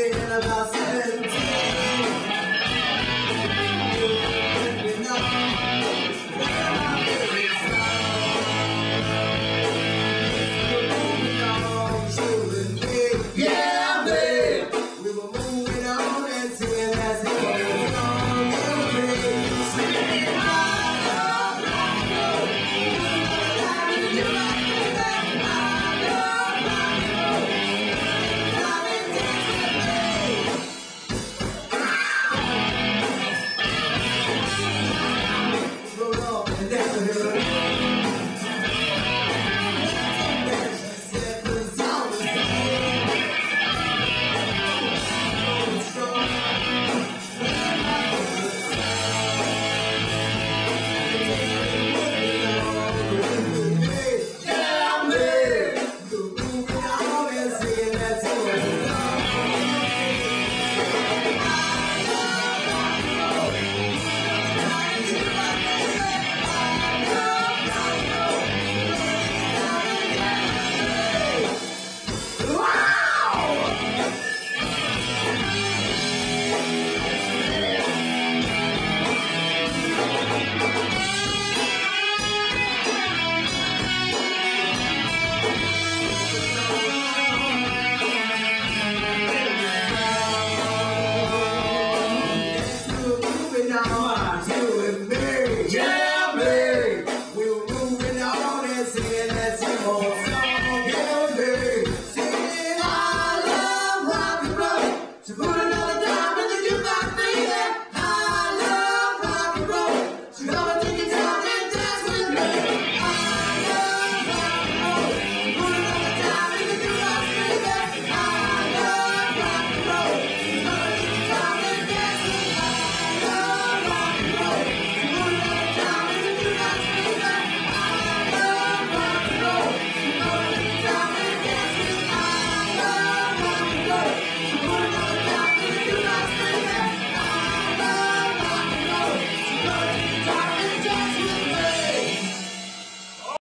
thinking about seventeen.